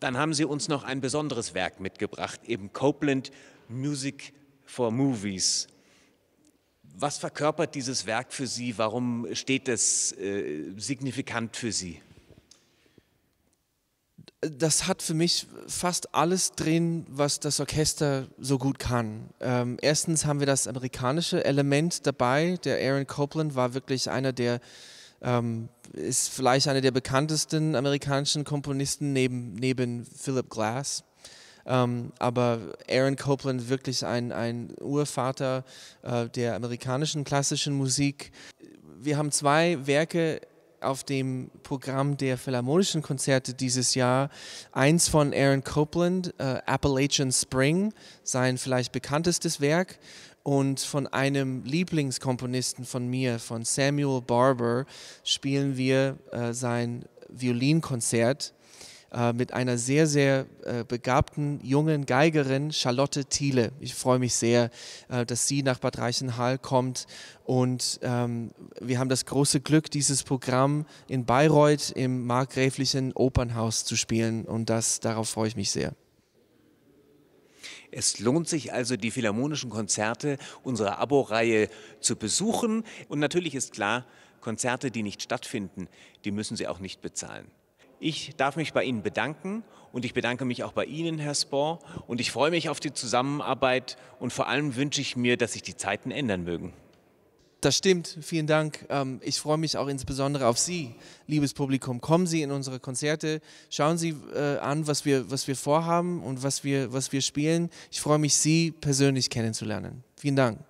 dann haben Sie uns noch ein besonderes Werk mitgebracht, eben Copeland Music for Movies. Was verkörpert dieses Werk für Sie? Warum steht es äh, signifikant für Sie? das hat für mich fast alles drin, was das Orchester so gut kann. Ähm, erstens haben wir das amerikanische Element dabei. Der Aaron Copland war wirklich einer der, ähm, ist vielleicht einer der bekanntesten amerikanischen Komponisten neben, neben Philip Glass. Ähm, aber Aaron Copland wirklich ein, ein Urvater äh, der amerikanischen klassischen Musik. Wir haben zwei Werke auf dem Programm der Philharmonischen Konzerte dieses Jahr eins von Aaron Copland, äh, Appalachian Spring, sein vielleicht bekanntestes Werk, und von einem Lieblingskomponisten von mir, von Samuel Barber, spielen wir äh, sein Violinkonzert äh, mit einer sehr, sehr äh, begabten jungen Geigerin, Charlotte Thiele. Ich freue mich sehr, äh, dass sie nach Bad Reichenhall kommt. Und ähm, wir haben das große Glück, dieses Programm in Bayreuth im markgräflichen Opernhaus zu spielen. Und das, darauf freue ich mich sehr. Es lohnt sich also, die philharmonischen Konzerte unserer Abo-Reihe zu besuchen. Und natürlich ist klar, Konzerte, die nicht stattfinden, die müssen Sie auch nicht bezahlen. Ich darf mich bei Ihnen bedanken und ich bedanke mich auch bei Ihnen, Herr Spohr. Und ich freue mich auf die Zusammenarbeit und vor allem wünsche ich mir, dass sich die Zeiten ändern mögen. Das stimmt, vielen Dank. Ähm, ich freue mich auch insbesondere auf Sie, liebes Publikum. Kommen Sie in unsere Konzerte, schauen Sie äh, an, was wir, was wir vorhaben und was wir, was wir spielen. Ich freue mich, Sie persönlich kennenzulernen. Vielen Dank.